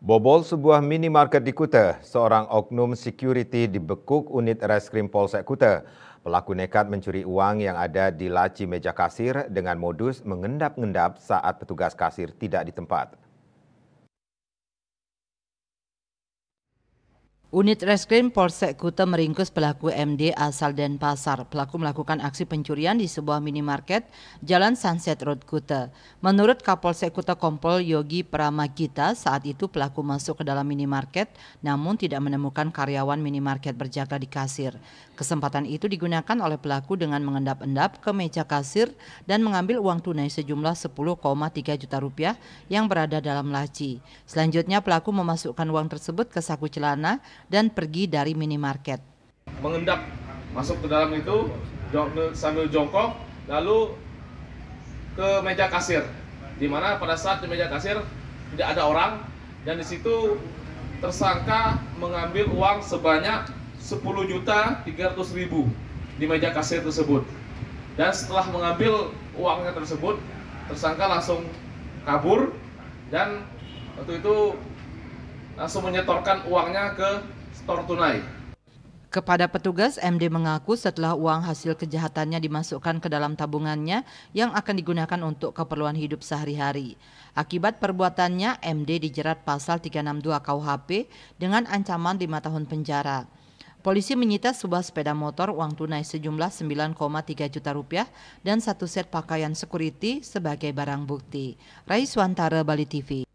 Bobol sebuah minimarket di Kuta, seorang oknum security dibekuk unit reskrim Polsek Kuta. Pelaku nekat mencuri uang yang ada di laci meja kasir dengan modus mengendap-endap saat petugas kasir tidak di tempat. Unit Reskrim Polsek Kuta meringkus pelaku MD asal Denpasar. Pelaku melakukan aksi pencurian di sebuah minimarket Jalan Sunset Road Kuta. Menurut Kapolsek Kuta Kompol Yogi Pramagita, saat itu pelaku masuk ke dalam minimarket namun tidak menemukan karyawan minimarket berjaga di kasir. Kesempatan itu digunakan oleh pelaku dengan mengendap-endap ke meja kasir dan mengambil uang tunai sejumlah 10,3 juta rupiah yang berada dalam laci. Selanjutnya pelaku memasukkan uang tersebut ke saku celana dan pergi dari minimarket. Mengendap masuk ke dalam itu sambil jongkok lalu ke meja kasir di mana pada saat di meja kasir tidak ada orang dan di situ tersangka mengambil uang sebanyak 10 juta 300 ribu di meja kasir tersebut dan setelah mengambil uangnya tersebut tersangka langsung kabur dan waktu itu langsung menyetorkan uangnya ke store tunai. Kepada petugas, MD mengaku setelah uang hasil kejahatannya dimasukkan ke dalam tabungannya yang akan digunakan untuk keperluan hidup sehari-hari. Akibat perbuatannya, MD dijerat pasal 362 KUHP dengan ancaman 5 tahun penjara. Polisi menyita sebuah sepeda motor uang tunai sejumlah 9,3 juta rupiah dan satu set pakaian security sebagai barang bukti. Raiswantara Bali TV.